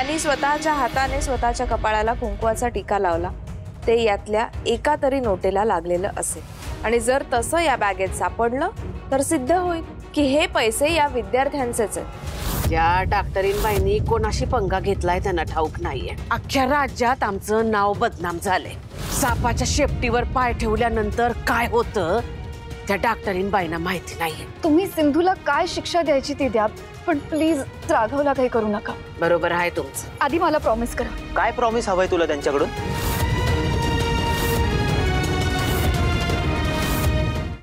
त्यांनी स्वतःच्या हाताने स्वतःच्या कपाळाला कुंकवाचा टिका लावला, ते यातल्या एका तरी नोटेला लागलेलं असेल आणि जर तसं या बॅगेत सापडलं, तर सिद्ध होईल की हे पैसे या विद्यार्थ्यांचेच आहेत. ज्या डॉक्टरीनबाईंनी कोणाशी पंगा घेतलाय त्यांना ठाऊक नाहीये. अख्ख्या राज्यात आमचं नाव बदनाम झालंय. सापाच्या शेपटीवर पाय ठेवल्यानंतर काय होतं त्या डॉक्टरीनबाईंना माहिती नाहीये. तुम्ही सिंधूला काय शिक्षा द्यायची ती द्या पण प्लीज़ राघवला काही करू नका. बरोबर आहे तुमचं. आधी मला प्रॉमिस करा. काय प्रॉमिस हवंय तुला त्यांच्याकडून?